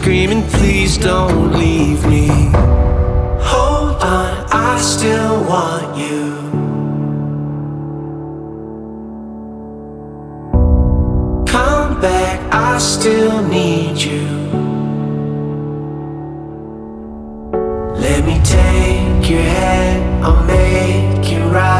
Screaming? Please don't leave me. Hold on, I still want you. Come back, I still need you. Let me take your hand, I'll make it right.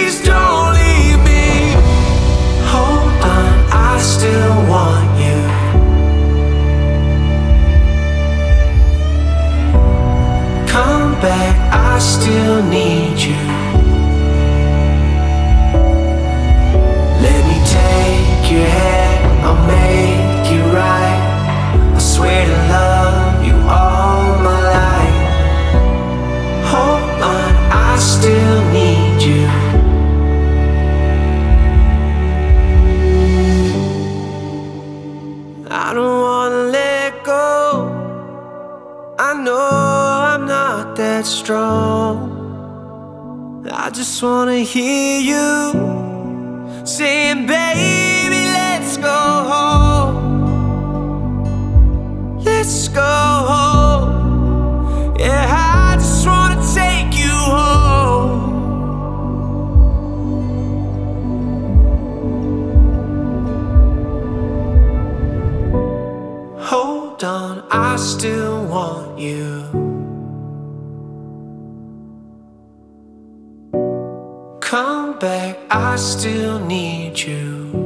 I know I'm not that strong. I just wanna hear you saying, baby, let's go home. Let's go home. You. Come back, I still need you.